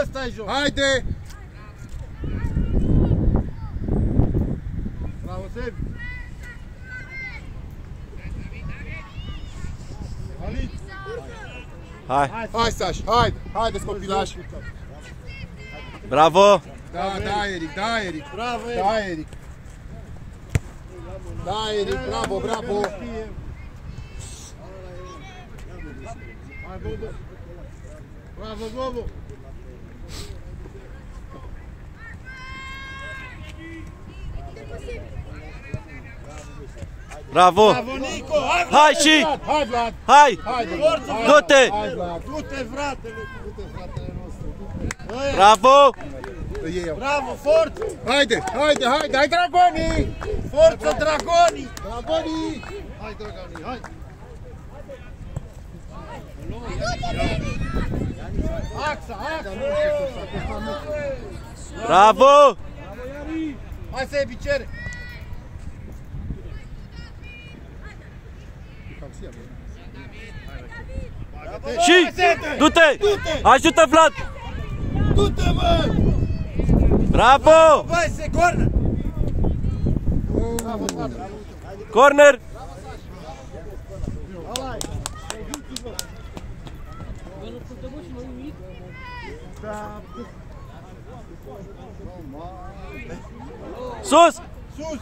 Ăsta e joc. Haide! Bravo, Sebi. Alic. Hai, Hai, Saș, haide! Haideți, copilași! bravo! Da, da, Eric, da, Eric! Bravo, Eric. Da, Eric! Da, Eric, bravo, bravo! Hai, Bobo. Bravo, Bobo. Bravo! Bravo, Nico. Hai, Vlad. Hai și! Hai, Vlad! Hai! Haide! Forță, Hai, Du-te! Hai, Vlad! Du-te, fratele. Du-te, fratele nostru. Ăia. Bravo! Îi iei eu. Bravo, forță. Haide, haide, haide! Hai, dragonii! Forță, dragonii. Dragonii! Hai, dragonii, hai. Axa, axa. Bravo! Hai, Sebi, cere. Și! Du-te! Ajută Vlad! Du-te, mă! Bravo! Vai, se cornă. Corner! Sus! Sus.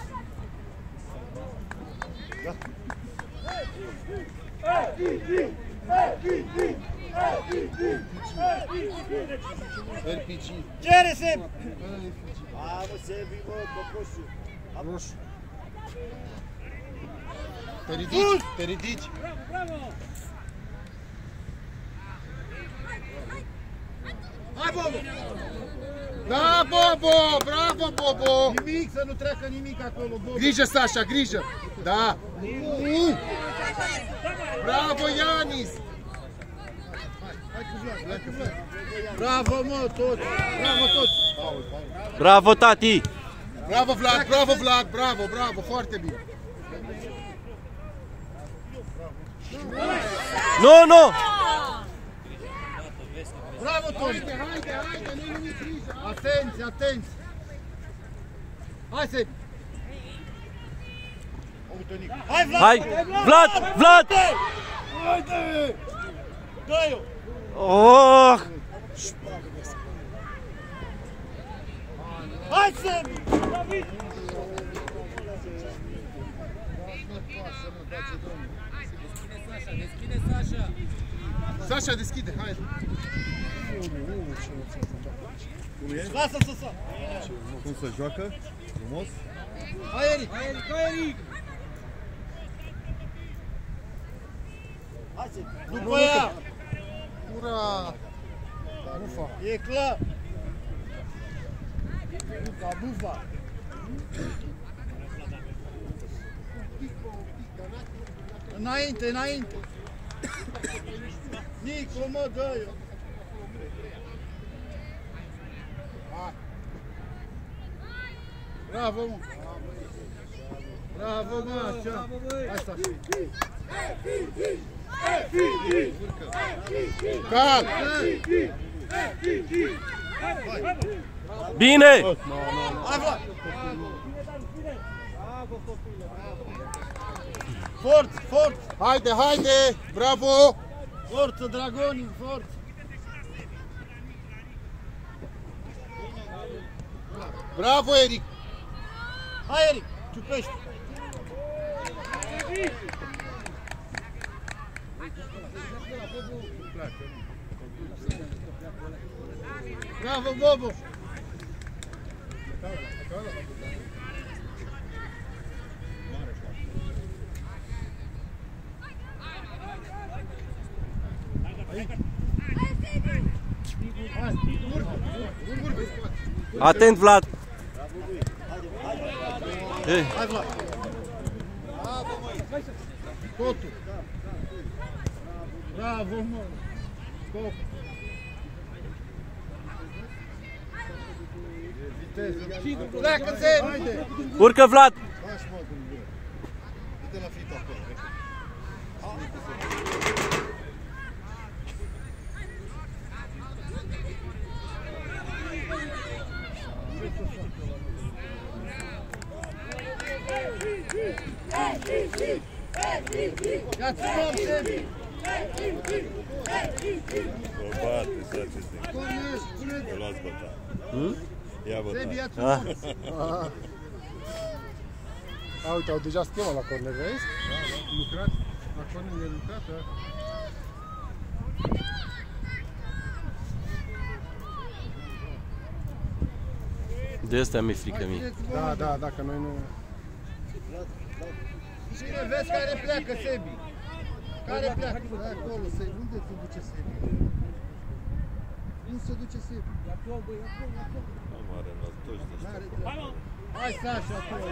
Erpici. Cere, Sebi. Roșu. Te ridici, te ridici. Hai, Bobo. Da, Bobo! Bravo, Bobo! Nimic, să nu treacă nimic acolo, Bobo. Grijă, Sasha, grijă! Da! Uh! Bravo, Ianis! Hai cu Vlad, hai cu Vlad. Bravo, mă, toți. Bravo, toți. Bravo, tati! Bravo, Vlad, bravo, Vlad, bravo, bravo, foarte bine! Nu, nu! Bravo, Toni. Haide, haide, haide, nu nimic grijă! Atenție, atenție. Hai, Sebi. Uite, Nicu. Hai, Vlad. Hai! Vlad! Vlad! Haide! Dă-i-o. Oh! Hai, Sebi. Sasha, deschide, haide! Lasă să sa. Cum se joacă? Frumos? Hai, Eric. Hai, Eric, hai, Eric. Hai, Sebi. După ea. Ura! Ufa! E clar. Bufa, bufa. Înainte, înainte. Nico, mă, dă-i-o. Bravo, mă. Bravo, mă, așa. Hai să Cal! Bine! Hai, Vlad! Forță, forță, Haide, haide! Bravo! forță, dragonii, forță! Bravo, Eric! Hai, Eric, ciupește! Bravo, Bobo! Atent, Vlad! Ei, Hai, Vlad! Totul! Bravo, mă! Stop! Viteză! Pleacă-se! Haide! urcă Vlad! Lași mă, Dumnezeu! Uite la fită acolo! Vă bate, să ce Cornel, spune Vă luați băta. Hmm? Ia Sebi, băta. ia-ți un Ah. om! A, uite, au deja schema la corner, vezi? Lucrat, la Cornel e lucrat, da? De asta mi-e frică mie. Țineți-vă, Da, mă, da, dacă noi nu... Cine vezi care pleacă, Sebi? Care pleacă? Da, acolo, Sebi. Unde se duce Sebi? Unde se duce Sebi? Nu mare, la toți de N-are treabă. Hai, Sașa, acolo.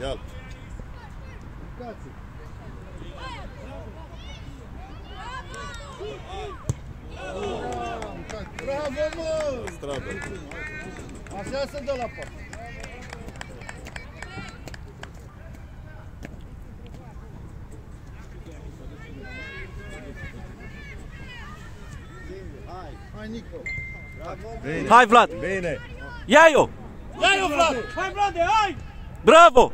Ia-l. Uitați. Bravo, mă! La stradă. Așa se dă la pas. Hai, Nico. Bine. Hai, Vlad! Bine. Ia-o! Ia-o, Vlad! Hai, Vlade, hai! Bravo!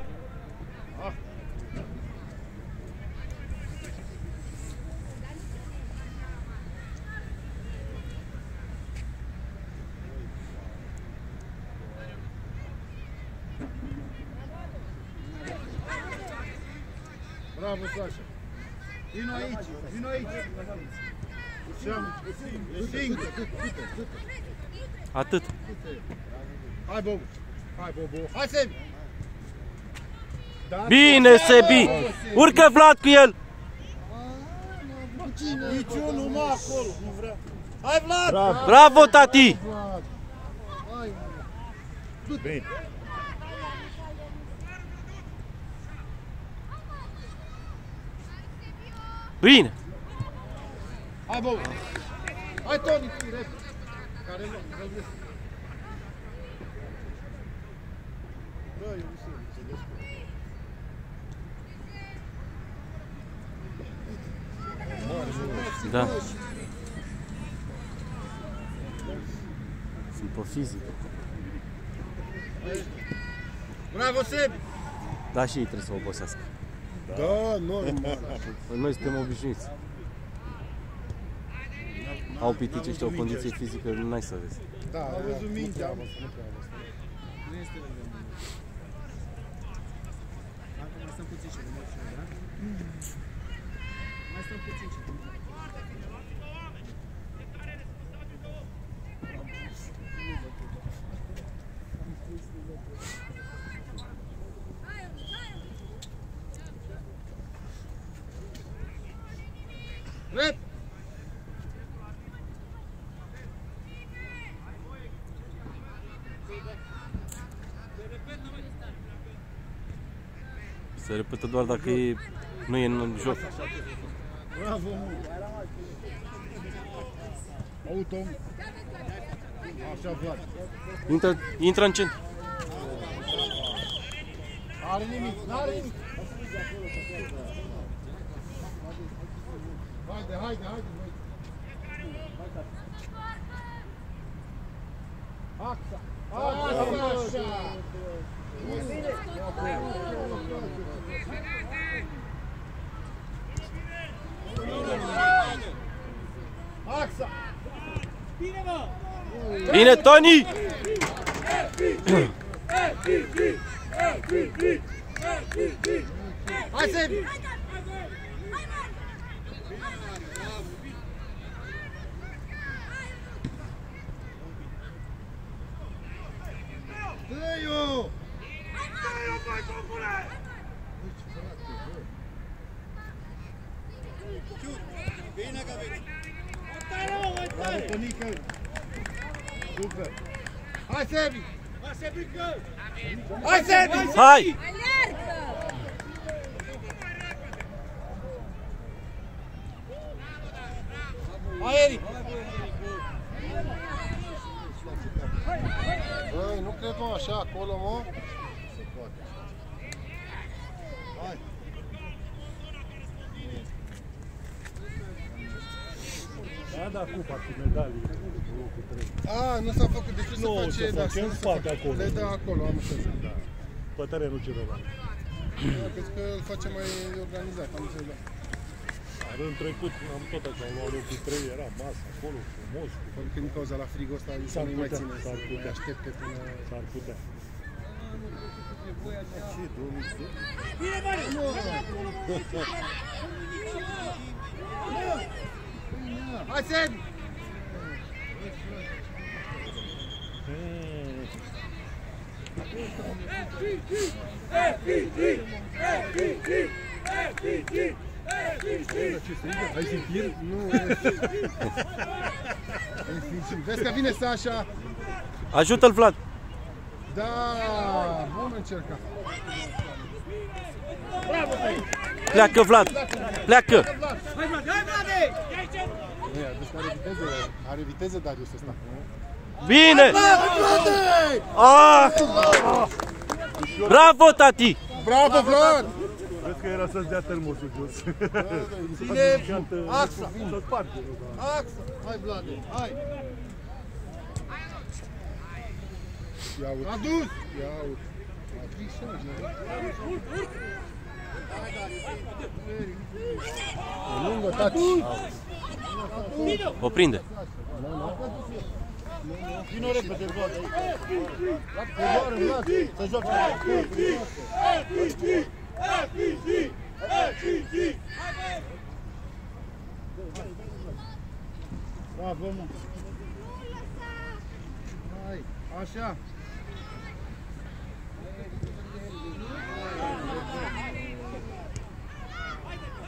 Bravo, Sașa. Vino aici, vino aici. E singur. Atât. Hai, Bobu. Hai, Bobu. Hai, Sebi. Bine, Sebi! Urcă Vlad cu el! Niciunul, mă, acolo. Nu vrea. Hai, Vlad! Bravo, tati! Vlad. Hai, mă. Bine. Bine! Hai, Bobu. Hai, Toni, tu, repede. Care nu, rău Bă, eu nu știu, înțeles. Da. Sunt pe fizic. Bravo, Sebi! Da, și ei trebuie să obosească. Da, normal. Păi Noi suntem obișnuiți. Au pitici ăștia o condiție fizică, n-ai să vezi. Da, Am da, văzut nu mingea. prea am văzut, nu prea am văzut. Nu este lângă mine. Mai stăm puțin și rămâne și noi, da? Mai stăm puțin și Se repetă doar dacă e, nu e în joc. Bravo, mă! Auto. Așa, Vlad. Intră, intră în centru. Are nimic, n-are nimic. Haide, haide, haide, băi. Axa. Axa, așa. Axa. Bine, Toni! Hai, Sebi. Dă-i-o! Bravo, Tonică! Super! Hai, Sebi! Hai, Sebi! Hai, Sebi! Hai! Hai, Eric! Băi, nu cred mă așa acolo, mă. Se poate. Hai! Da, da, cupa cu medalii, locul 3. A, nu s-a făcut, de ce Nu, se se face? face în nu se spate face. acolo. Le dă acolo, am înțeles. Da. Pe terenul celălalt. Da, Cred că îl face mai organizat, am înțeles. da. Dar în trecut am tot așa, am luat locul 3, era masă acolo, frumos, Probabil că din cauza la frigul ăsta să S-ar nu mai putea, ține, s-ar să mai putea. aștepte până... s-ar putea. Și 2010. Hai, Semi! Ai zifir? Nu. Vezi că vine Sasha. Ajută-l, Vlad! Da, bun încercat. Pleacă, Vlad! Pleacă! Nu, i-a dus că are viteză, are viteză Darius ăsta. Bine! Ah! Bravo, tati! Bravo, Vlad! Vezi că era să-ți dea termosul jos. Ține axa! Să sparge, nu, da. Axa! Hai, Vlade, hai! Ia uite, Adus! ia uite. A trișat, nu? Lungă, taci. O prinde. Vino repede, Vlad! Vlad, coboară, Vlad! Să joace! Bravo, mă! Hai, așa!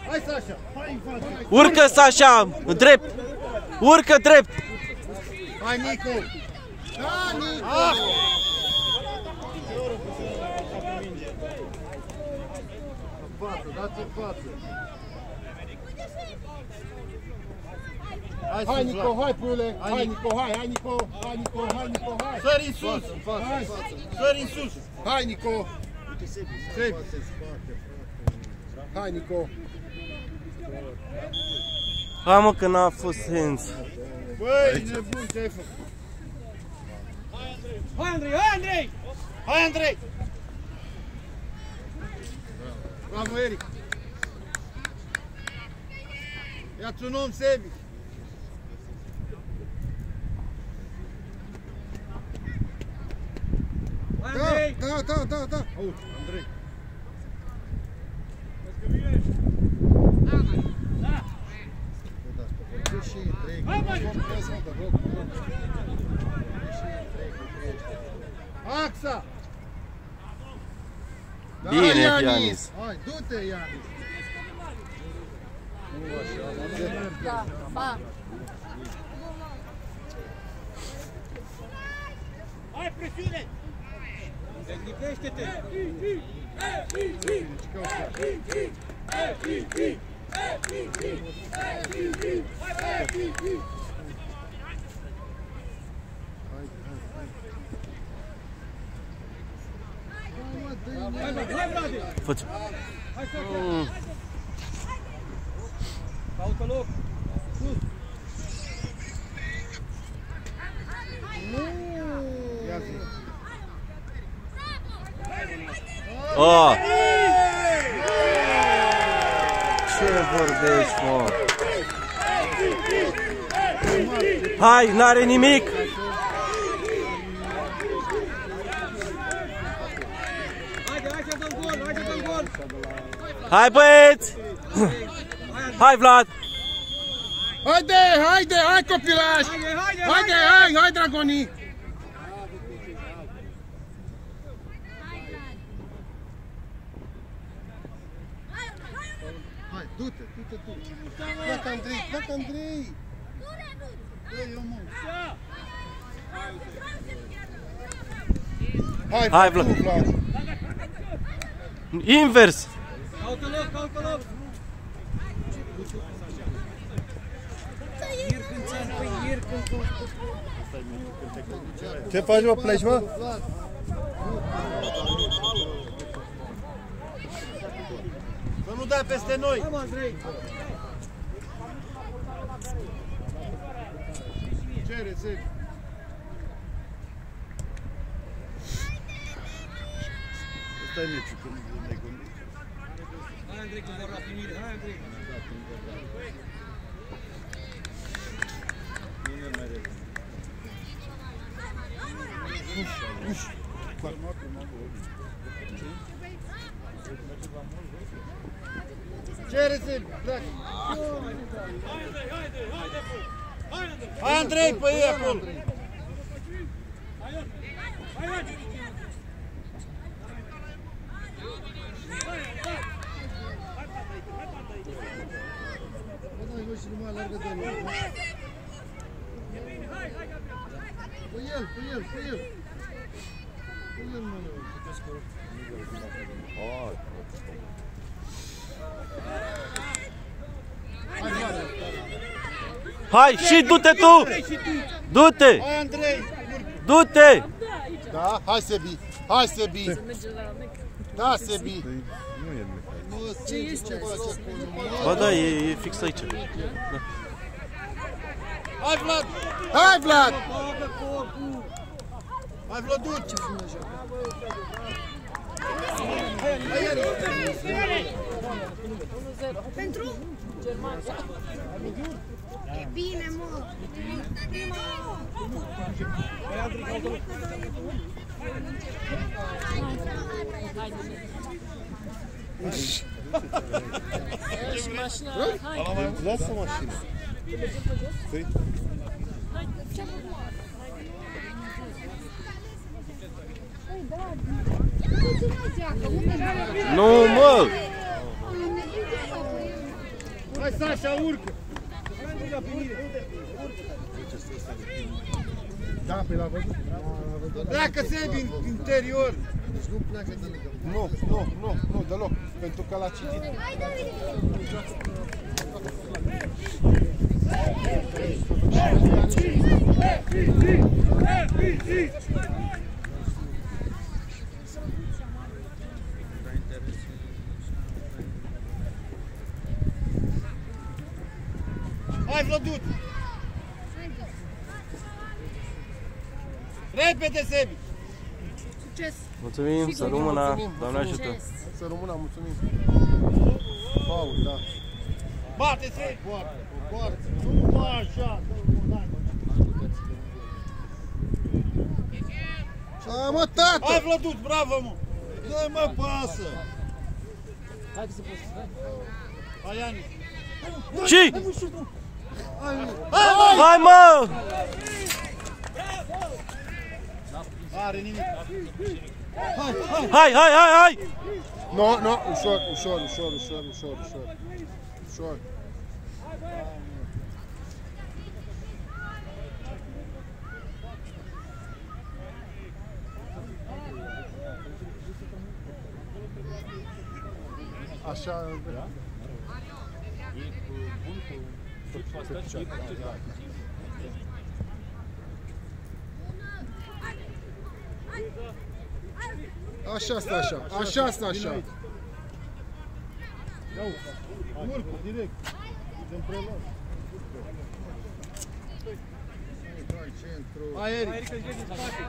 Hai, Sasha! Hai în față! Urcă, Sasha! Drept! Urcă drept! Hai, Nicu! Da, Nicu! Ah! În față, dați în față! Hai, Hai, sus, Nico, Vlad. hai, puiule! Hai, Hai, Nico. Nico, hai, hai, Nico! Hai, Nico, hai, Nico, hai! Sări în sus! În față, Hai. în față! Sări în sus! Hai, Nico! Sebi! Hai, Nico! Hai mă că n-a fost sens. Băi, nebun, ce ai făcut? Hai Andrei, hai Andrei! Hai, Andrei! Bravo, Eric! Ia-ți un om, Sebi! Hai Andrei! da, da, da, da! Auzi, rog. Axa! Bine, Ianis! Ianis. Hai, du-te, Ianis! Da, ba. Hai presiune! Dezlipește-te! Hai Vlad, hai Vlad! Fă-ți. Hai să Caută loc! Ia zi! Oh! Vorbești, mă? Hai, n-are nimic! Haide, hai să dăm gol, hai să dăm gol! Hai, băieți! Hai, Vlad! Haide, haide, hai copilași! Haide, haide, Haide, hai, hai, dragonii! Du-te, du-te tu! Pleacă, Andrei, pleacă, Andrei! Dă-i o mână! Hai, Hai, tu, Vlad. Vlad! Invers! Caută loc, caută loc! Ce faci, mă, pleci, mă? Vlad! Să nu dai peste noi! Hai mă Andrei! Cere, Sebi! Ăsta e meciul, când ne gândim. Hai Andrei că vor la primire, hai Andrei. Cere să pleacă. Hai Andrei, pe ei acolo. Bă, dai voi și nu mai alergă de loc. Pe el, pe el, pe el. Pe el, mă, nu. Hai. Hai, și du-te tu! Du-te! Hai Andrei. Du-te! Da, hai Sebi. Hai Sebi. Da, Sebi. Nu e nimic. Mă, ce este ceva ce acolo? Ba da, e, e fix aici. Hai Vlad. Hai Vlad. Bagă corpul. Hai Vladuț. Ce Pentru? Germania. E bine, mă. Prima. Și mașina, hai. Lasă mașina. Păi, Hai, ce Nu, mă! Hai Sasha, urcă. Da, pe la văzut. La văzut. Pleacă Sebi în interior. Deci nu pleacă de lângă. Nu, nu, nu, nu, deloc. Pentru că l-a citit. Hai Vladuț. Repede Sebi. Succes. Mulțumim, să rămână, Doamne ajută. Succes. Să rămână, mulțumim. Paul, da. Bate Sebi. Poartă. Nu așa. A, mă, tată! Hai Vladuț, bravo mă. Nu mă pasă. Hai Ani. Și! Hai mă! Are nimic. Hai, hai, hai, hai! Nu, nu, ușor, ușor, ușor, ușor, ușor, ușor. Ușor. Așa, așa stă așa, așa stă așa. Urcă, direct. Dăm preluat. Hai, centru. Hai Eric. Eric, îl vezi în spate.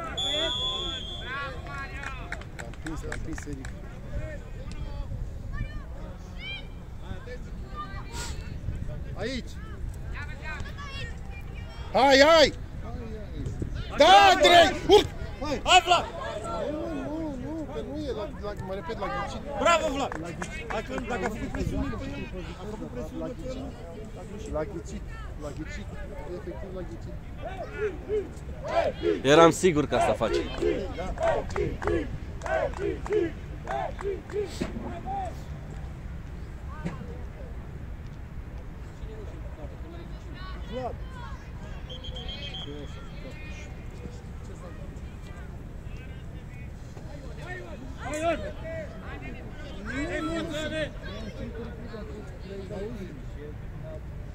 L-am prins, l-am prins, Eric. Aici. Hai, hai! Da, Andrei! Urc! Hai Vlad. Nu, nu, nu, că nu e, la, la, mă repet, la ghicit. Bravo Vlad. Dacă, dacă a făcut presiune pe el, a făcut presiune pe el. La ghicit, la ghicit, efectiv la ghicit. Eram sigur că asta face.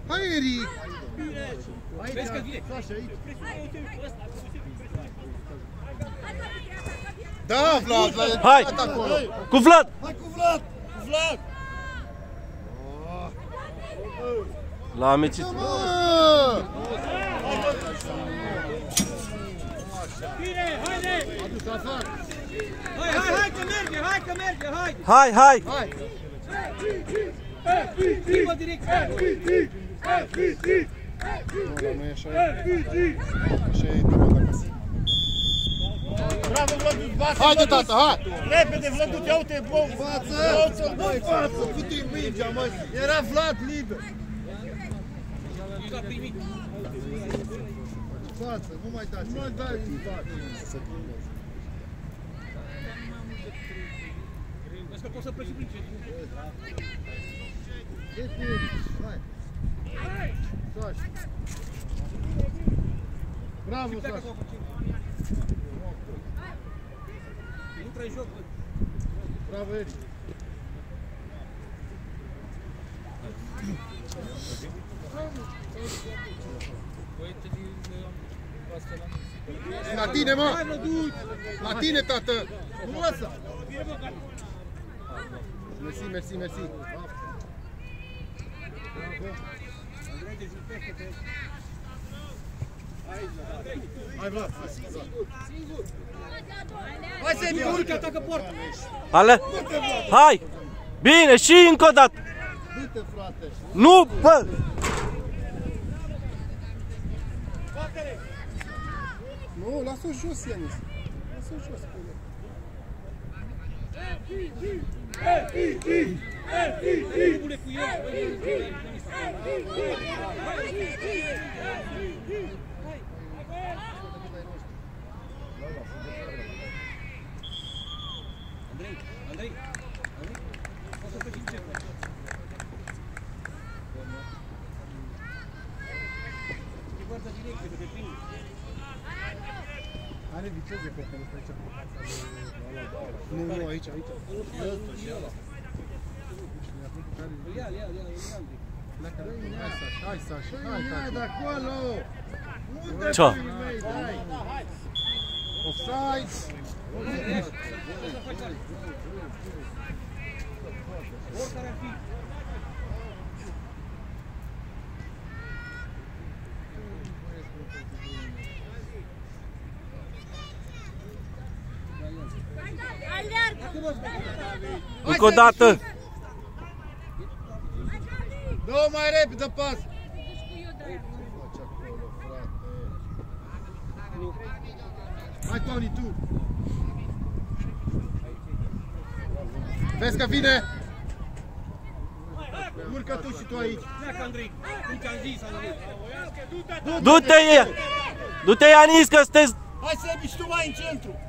Hai, Eric! Vezi că vine. Așa, aici. Da, Vlad, la Hai! acolo. Cu Vlad! Hai cu Vlad. Cu Vlad. L-a amețit. Mă! Bine, haide! Adus afară. Hai, hai, hai că merge, hai că merge, hai! Hai, hai! Hai. Schimbă direcția! Nu, dar nu e așa. Așa e demanda acasă. Bravo, Vlăduț, bate, Haide, Vlăduț. tată, hai! Repede, Vlăduț, ia uite, bă, în față! Față, bă, în față, putin mingea, mă! Era Vlad liber! El a primit. În față, nu mai dați! Nu mai dați în față! Vezi că poți să pleci și prin centru. E bine, hai! Saș! Bravo, Pleacă Saș! acum, centru. Intră în joc, bă. Bravo, Eric! La tine, mă! Hai, Vlăduț! La tine, tată! Nu lăsa! Mersi, mersi, mersi. Hai, Vlad! Hai, Sebi, urcă! Atacă poarta! Ale! Hai! Bine, și încă o dată! Du-te, frate! Nu, bă! Nu, lasă-o jos, Ianis. Lasă-o jos. Omule cu el, băi, Andrei, Andrei, Andrei, poți să pleci în centru. E poarta directă, că te prinde. Are viteză, cred că nu stai Nu, nu, aici, aici. Îl ia, îl ia, îl ia, îl ia, Andrei. Pleacă, hai, Saș, hai, Saș, hai, Hai tată. de acolo! Nu de Ce? pe mei, dai! Offside! Oricare ar fi. Încă o dată! Dă mai repede pas! Hai, Tony, tu! Vezi că vine? Urcă tu și tu aici! Pleacă, Andrei. Cum ți-am zis, Andrei. Du-te, du-te, Ianis, că sunteți... Hai, Sebi, și tu mai în centru!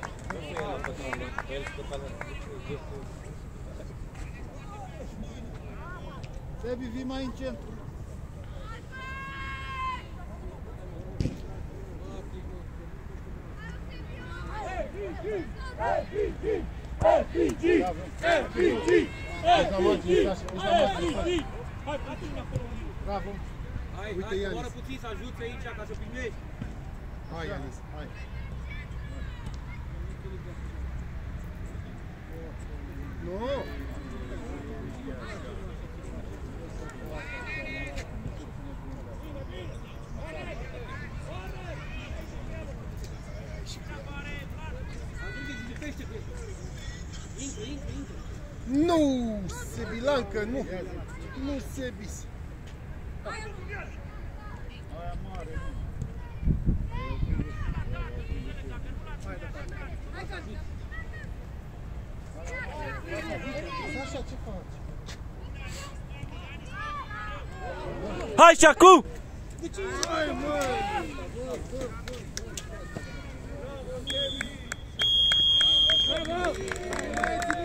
Sebi, vii mai în centru. Ești la margine, Saș, ești la margine, Saș. Bravo! Hai, Uite, hai, Ianis. coboară puțin să ajuți aici ca să primești. Hai, Ianis, hai. Nu! Ajunge și lipește pe Intră, intră, intră. Nu! Sebilancă, nu! Nu, Sebis! Sașa, ce faci? Hai și acum! Bravo!